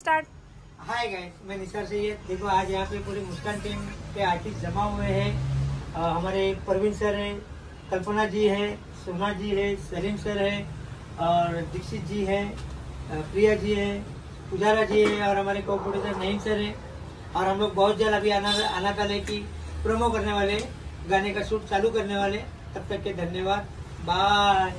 Start hi guys मैं निसार सैयद देखो, आज यहाँ पे पूरी मुस्कान टीम के आर्टिस्ट जमा हुए हैं। हमारे प्रवीण सर हैं, कल्पना जी है, सोना जी है, सलीम सर है, और दीक्षित जी है प्रिया जी है, पुजारा जी है, और हमारे को प्रोड्यूसर नहीम सर है। और हम लोग बहुत जल्द अभी आना आना की प्रोमो करने वाले गाने का शूट चालू करने वाले तब तक के धन्यवाद। बाय